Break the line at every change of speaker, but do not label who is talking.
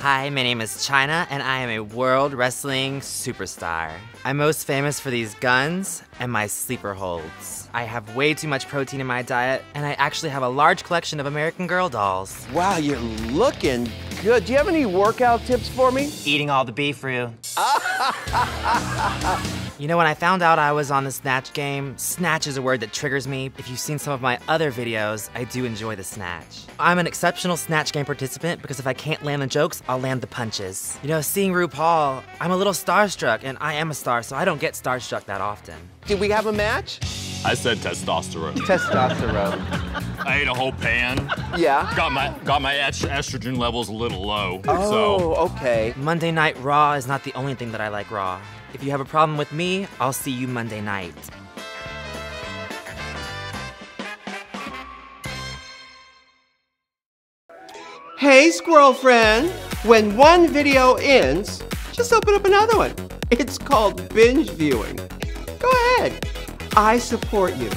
Hi, my name is Chyna, and I am a world wrestling superstar. I'm most famous for these guns and my sleeper holds. I have way too much protein in my diet, and I actually have a large collection of American Girl dolls.
Wow, you're looking good. Do you have any workout tips for me?
Eating all the beef roux. You know, when I found out I was on the Snatch game, Snatch is a word that triggers me. If you've seen some of my other videos, I do enjoy the Snatch. I'm an exceptional Snatch game participant because if I can't land the jokes, I'll land the punches. You know, seeing RuPaul, I'm a little starstruck, and I am a star, so I don't get starstruck that often.
Did we have a match?
I said testosterone.
Testosterone.
I ate a whole pan.
Yeah.
Got my got my est- estrogen levels a little low.
Oh,
So
okay.
Monday Night Raw is not the only thing that I like Raw. If you have a problem with me, I'll see you Monday night.
Hey, squirrel friend. When one video ends, just open up another one. It's called binge viewing. Go ahead. I support you.